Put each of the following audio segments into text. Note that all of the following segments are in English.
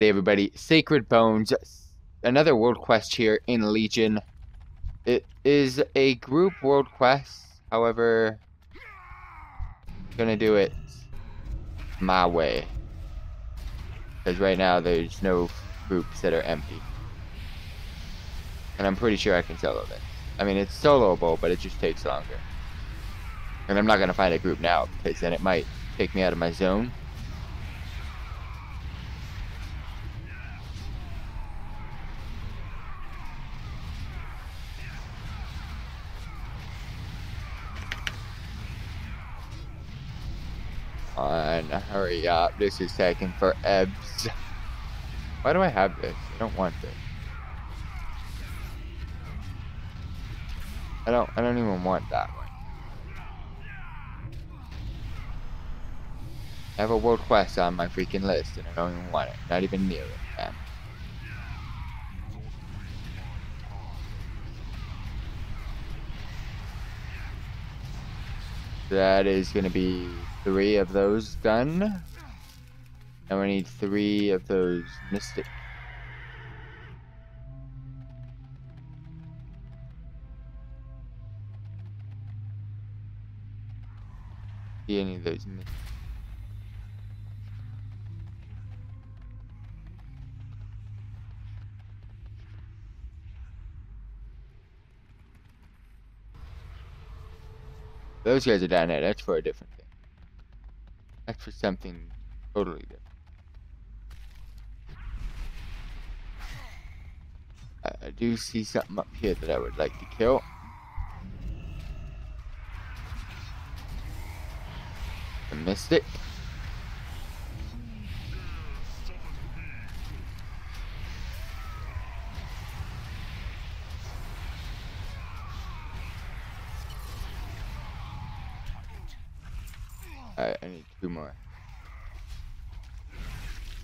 Alrighty, everybody. Sacred Bones. Another world quest here in Legion. It is a group world quest. However, gonna do it my way. Because right now there's no groups that are empty. And I'm pretty sure I can solo this. I mean, it's soloable, but it just takes longer. And I'm not gonna find a group now, because then it might take me out of my zone. On, hurry up. This is taking for ebs. Why do I have this? I don't want this. I don't I don't even want that one. I have a world quest on my freaking list and I don't even want it. Not even near it, man. That is gonna be three of those done. And we need three of those mystic. Any of those mystic. Those guys are down there. That's for a different thing. That's for something totally different. I, do see something up here that I would like to kill. I missed Mystic. Alright, I need two more.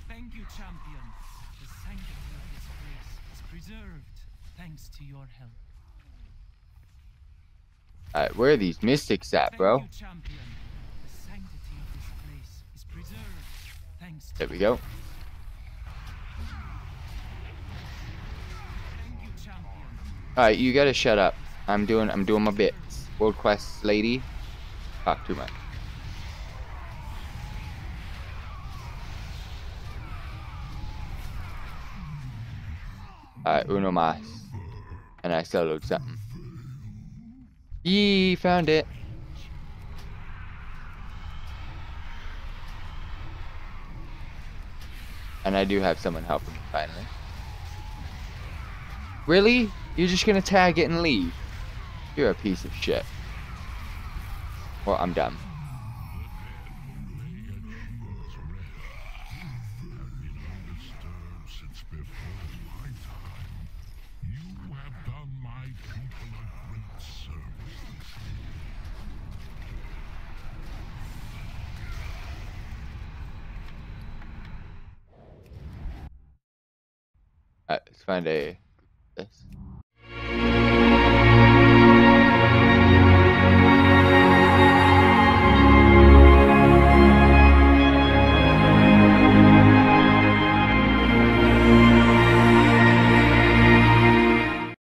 Thank you, champion. The sanctity of this place is preserved thanks to your help. Alright, where are these mystics at, Thank bro? you, champion. The sanctity of this place is preserved thanks to There we go. Thank you, champion. Alright, you gotta shut up. I'm doing I'm doing my bits. World quest lady. Talk too much. Alright, uno mas. And I soloed something. Yee, found it. And I do have someone helping me finally. Really? You're just gonna tag it and leave? You're a piece of shit. Well, I'm done. Uh, Alright, let's find a this.